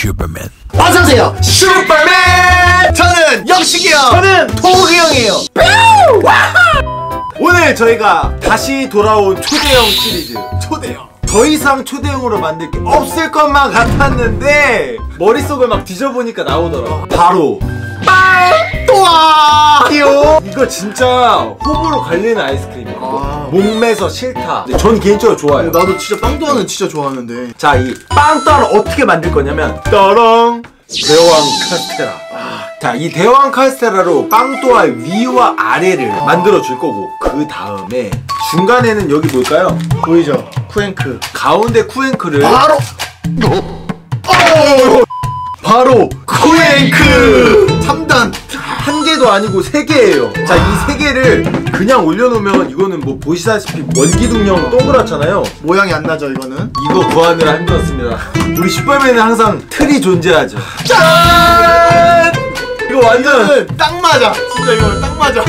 슈퍼맨 어서 오세요. 슈퍼맨! 저는 영식이 형 저는 도욱이 형이에요. 뾰! 와하! 오늘 저희가 다시 돌아온 초대형 시리즈 초대형. 더 이상 초대형으로 만들 게 없을 것만 같았는데 머릿속을 막 뒤져보니까 나오더라. 바로. 빵 또아요. 이거 진짜 호불호 갈리는 아이스크림이에요 아. 몸매서 싫다. 근데 전 개인적으로 좋아해요 나도 진짜 빵도하는 진짜 좋아하는데. 자, 이 빵따를 어떻게 만들 거냐면 따랑 대왕 카스테라. 자, 이 대왕 카스테라로 빵또알 위와 아래를 만들어 줄 거고 그 다음에 중간에는 여기 뭘까요? 보이죠? 쿠앤크. 가운데 쿠앤크를 바로! 어! 바로 쿠앤크! 3단 한 개도 아니고 세 개예요. 자, 이 세 개를 그냥 올려놓으면 이거는 뭐 보시다시피 원기둥형 동그랗잖아요. 모양이 안 나죠 이거는 이거 구하느라 힘들었습니다. 우리 슈퍼맨은 항상 틀이 존재하죠. 짠! 이거 완전 이거는 딱 맞아 진짜 이거 딱 맞아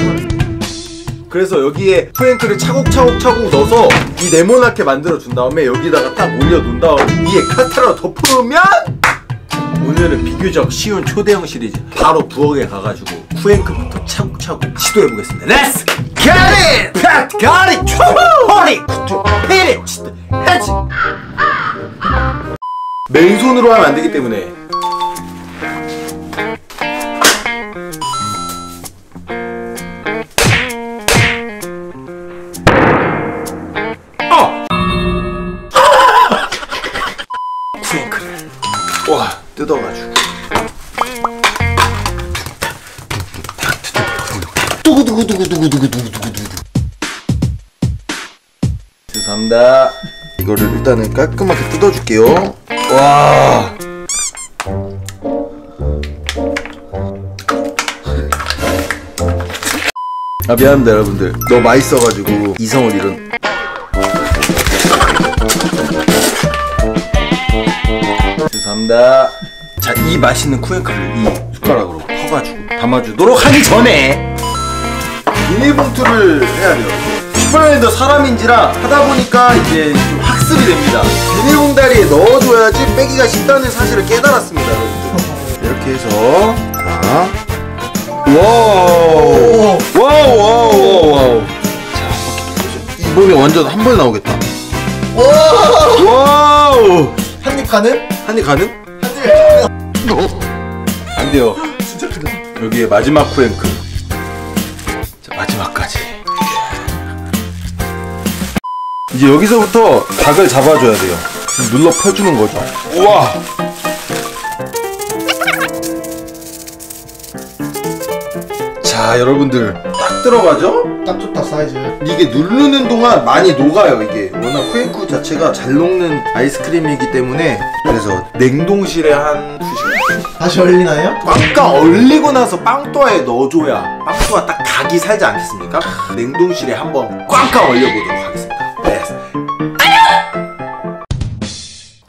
그래서 여기에 쿠앤크를 차곡차곡차곡 넣어서 이 네모나게 만들어 준 다음에 여기다가 딱 올려 놓은 다음에 위에 카스테라 덮으면 오늘은 비교적 쉬운 초대형 시리즈 바로 부엌에 가가지고 쿠앤크부터 차곡차곡 시도해보겠습니다 Let's get it! 팻! Get it! 허리! 쿠투! 피리! 해치! 맨손으로 하면 안 되기 때문에 두구두구두구두구두구두구두구 죄송합니다. 이거를 일단은 깔끔하게 뜯어줄게요. 와. 아 미안합니다 여러분들. 너무 맛있어가지고 이성을 잃은. 죄송합니다. 자 이 맛있는 쿠앤크를 이 숟가락으로 퍼가지고 담아주도록 하기 전에 비닐봉투를 해야 돼요. 슈퍼맨도 사람인지라 하다 보니까 이제 좀 학습이 됩니다. 비닐봉다리에 넣어줘야지 빼기가 쉽다는 사실을 깨달았습니다 여러분들. 이렇게 해서 자. Wow. Wow wow wow 자 이 몸이 완전 한 번에 나오겠다. Wow. 한입 가능? 한입 가능? 한입 안 돼요. 진짜 크다 여기에 마지막 쿠앤크. 자 마지막까지. 이제 여기서부터 각을 잡아줘야 돼요. 눌러 펴주는 거죠. 우와! 자 여러분들 딱 들어가죠? 딱 좋다 사이즈. 이게 누르는 동안 많이 녹아요 이게. 워낙 쿠앤크 자체가 잘 녹는 아이스크림이기 때문에. 그래서 냉동실에 한 2시간. 다시 얼리나요? 꽉꽉 얼리고 나서 빵또아에 넣어줘야 빵또아 딱 각이 살지 않겠습니까? 냉동실에 한번 꽉꽉 얼려보도록 하겠습니다 네.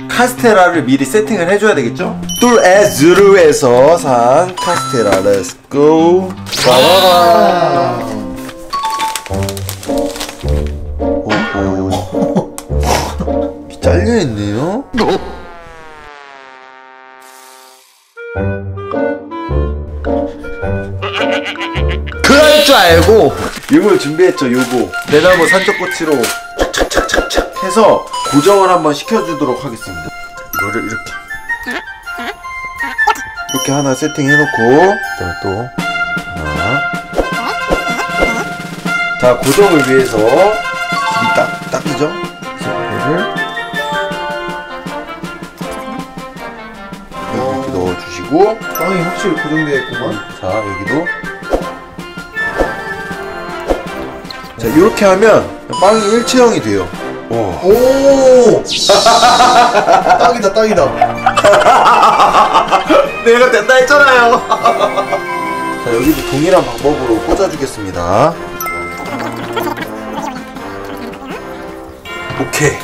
카스테라를 미리 세팅을 해줘야 되겠죠? 뚜레쥬르에서 산 카스테라 Let's go 아 오호 잘려있네요 알고 이걸 준비했죠 요거. 대나무 산적꼬치로 착착착착착 해서 고정을 한번 시켜주도록 하겠습니다. 이거를 이렇게. 이렇게 하나 세팅해놓고 그다음에 또 하나. 자 고정을 위해서 이 딱, 딱이죠? 그래서 이거를 이렇게 넣어주시고. 빵이 확실히 고정되어 있구만. 자 여기도 자 이렇게 하면 빵이 일체형이 돼요. 오. 오! 딱이다 딱이다. 내가 된다 했잖아요. 자 여기도 동일한 방법으로 꽂아주겠습니다. 오케이.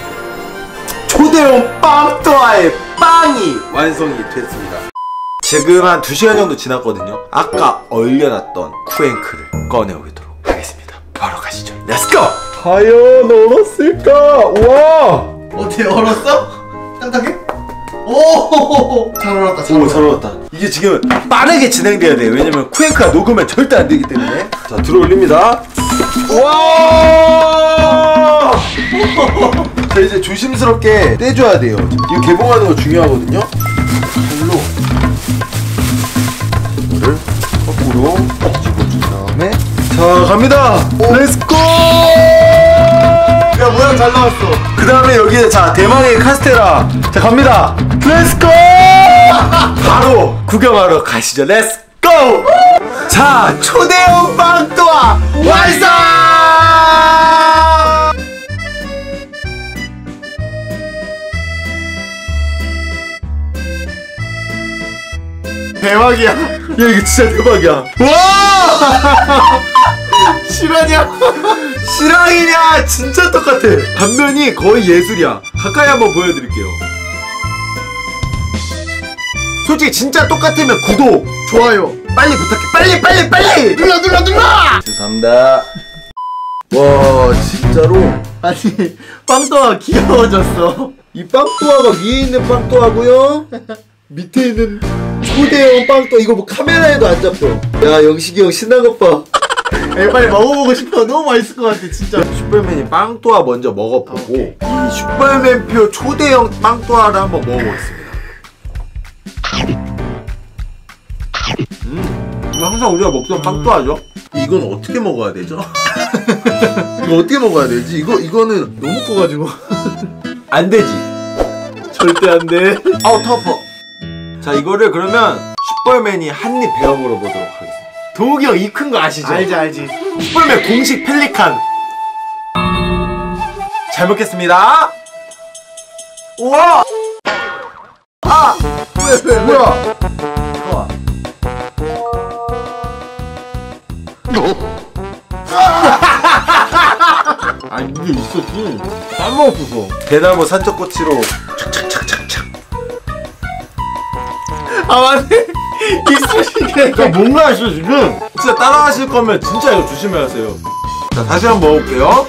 초대형 빵또아의 빵이 완성이 됐습니다. 지금 한 2시간 정도 지났거든요. 아까 얼려놨던 쿠앤크를 꺼내오도록 Let's go 과연 얼었을까 와 어때 얼었어? 딱딱해? 오! 잘 얼었다, 잘 어, 얼었다. 잘 얼었다. 이게 지금 빠르게 진행돼야 돼요. 왜냐면 쿠앤크가 녹으면 절대 안 되기 때문에. 자, 들어올립니다. 와! 자, 이제 조심스럽게 떼줘야 돼요. 이거 개봉하는 거 중요하거든요. 칼로 이거를 거꾸로 집어준 다음에 자, 갑니다. Let's go! 잘 나왔어. 그 다음에 여기에 자 대망의 카스테라. 자 갑니다. Let's go 바로 구경하러 가시죠. Let's go 자 초대형 빵또아 완성 대박이야. 야 이거 진짜 대박이야. 와 실화냐? 실황이냐? 진짜 똑같아. 단면이 거의 예술이야. 가까이 한번 보여드릴게요. 솔직히 진짜 똑같으면 구독 좋아요. 빨리 부탁해. 빨리 빨리 빨리! 눌러, 눌러, 눌러! 죄송합니다. 와 진짜로? 아니, 빵또가 귀여워졌어. 이 빵또아가 위에 있는 빵또아고요? 밑에 있는 초대형 빵또 이거 뭐 카메라에도 안 잡혀. 야 영식이 형 신난 것 봐 야, 빨리 먹어보고 싶어. 너무 맛있을 것 같아, 진짜. 슈퍼맨이 빵또아 먼저 먹어보고 이 슈퍼맨표 초대형 빵또아를 한번 먹어보겠습니다 음 이거 항상 우리가 먹던 빵또아죠? 이건 어떻게 먹어야 되죠? 이거 어떻게 먹어야 되지? 이거 이거는 너무 커가지고. 안 되지 절대 안 돼. 아우 터퍼 자 이거를 그러면 슈퍼맨이 한입 베어 물어보도록 하겠습니다 동욱이 형 이 큰 거 아시죠? 알지, 알지. 슈퍼맨 공식 펠리칸. 잘 먹겠습니다. 우와! 아! 왜, 왜, 뭐야? 우와. 아 이게 있었지? 까먹었어 대나무 산적꼬치로 착착착착착. 아, 맞네. 이쑤시개. 야 뭔가 했어 지금 진짜 따라하실 거면 진짜 이거 조심해 하세요 자 다시 한번 먹어볼게요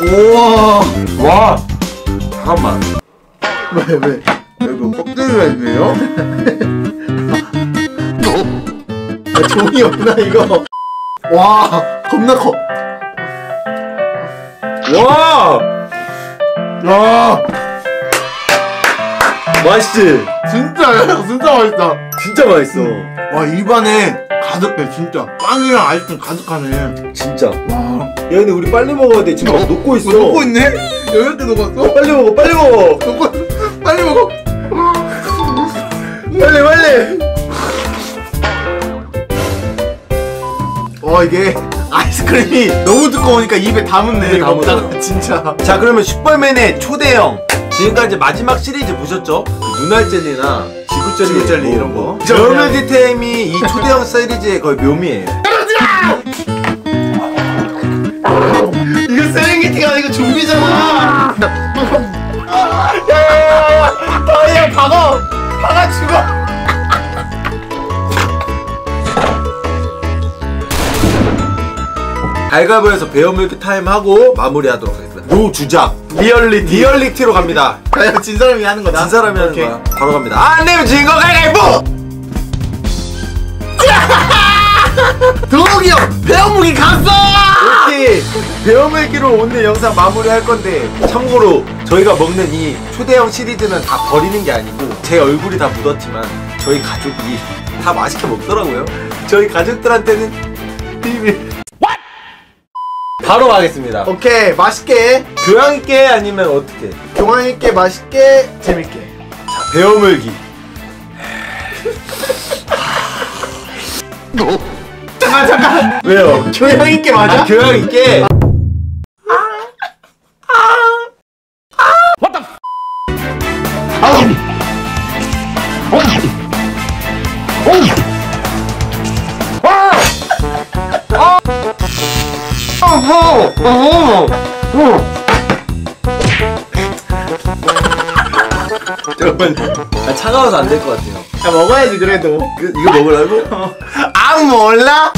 우와. 와 잠깐만 왜, 왜? 이거 껍데기가 있네요 야, 종이 없나, 이거? 와, 겁나 커. 와 야, 맛있지 진짜, 진짜 맛있다. 진짜 맛있어 와, 입안에 가득해, 진짜. 빵이랑 아이스크림 가득하네. 진짜 야 와. 근데 우리 빨리 먹어야 돼 지금 막 녹고 있어 뭐 녹고 있네? 여덟 개 녹았어? 빨리 먹어 빨리 먹어 녹고, 빨리 먹어. 빨리 빨리 와, 이게 아이스크림이 너무 두꺼우니까 입에 담으죠. 먹다가 진짜. 자 그러면 슈퍼맨의 초대형 지금까지 마지막 시리즈 보셨죠? 그 눈알 젤리나 지구 젤리, 지구 젤리 이런 거. 여르디템이 이 초대형 시리즈의 거의 묘미예요. 이거 세렝게티가 아니고 좀비잖아. 야야야야 다이아 박어 박아 죽어. 알가브에서 베어밀크 타임 하고 마무리하도록 하겠습니다. 노 주작 리얼리티. 리얼리티로 갑니다. 과연 진 사람이 하는 거다. 진 사람이 하는. 거야. 바로 갑니다. 안 내면 진거 가위바위보! 동욱이 형 배어묵이 갔어. 이렇게 베어밀기로 오늘 영상 마무리할 건데 참고로 저희가 먹는 이 초대형 시리즈는 다 버리는 게 아니고 제 얼굴이 다 묻었지만 저희 가족이 다 맛있게 먹더라고요. 저희 가족들한테는 비밀 바로 가겠습니다 오케이 맛있게 교양 있게 아니면 어떻게 교양 있게 맛있게 재밌게. 베어물기 잠깐 잠깐. 왜요? 교양 있게 맞아? 아, 교양 있게 잠깐만 아, 차가워서 안 될 것 같아요 야 먹어야지 그래도. 그, 이거 먹으라고? 아 몰라?